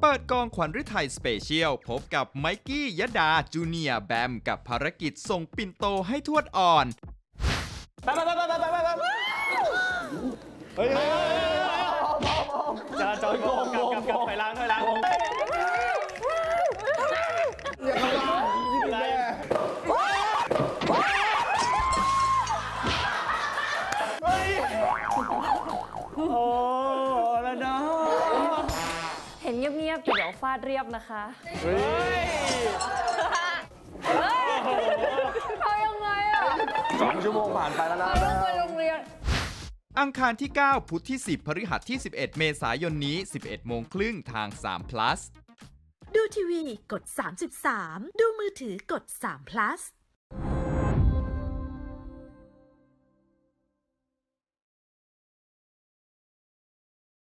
เปิดกองขวัญฤทัยสเปเชียลพบกับไมกี้ยดาจูเนียแบม กับภารกิจส่งปิ่นโตให้ทวดอ่อนจะจอยโกงกับกับกับถอยหล้างถอยหล้างโอ้แล้วนะ เห็นเงียบๆแต่เดี๋ยวฟาดเรียบนะคะเฮ้ยเอายังไงอะสองชั่วโมงผ่านไปแล้วนะต้องไปโรงเรียนอังคารที่ 9 พุธที่ 10 พฤหัสที่ 11 เมษายนนี้ 11 โมงครึ่งทาง 3 plus ดูทีวีกด 33 ดูมือถือกด3 plus